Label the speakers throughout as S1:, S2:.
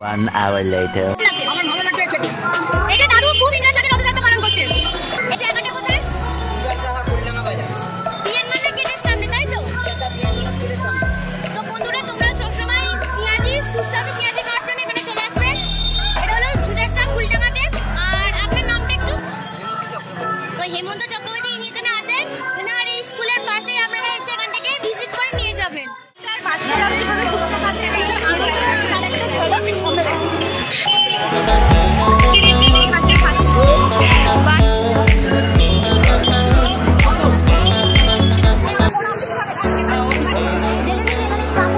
S1: One hour later.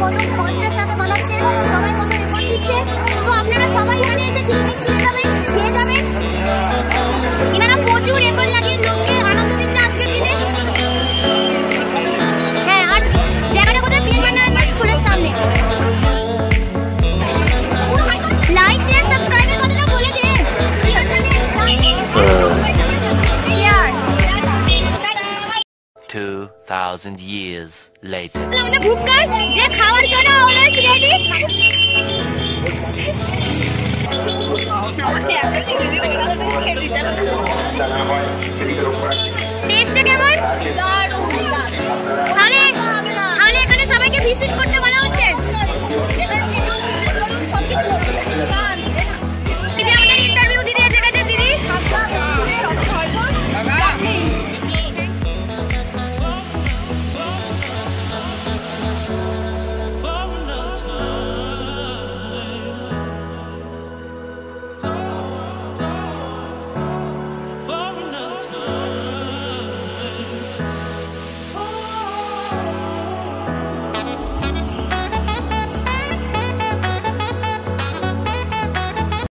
S2: কত কষ্টের সাথে বানাচ্ছেন সবাই কত এফোর্ট দিচ্ছে তো আপনারা সবাই এখানে এসে জিলিপি কিনে যাবেন, খেয়ে যাবেন।
S1: thousand years later.
S2: আমাদের ভুক্কা যে খাওয়ার জন্য অলওয়েজ রেডি টেস্ট কেমন? দারুণ।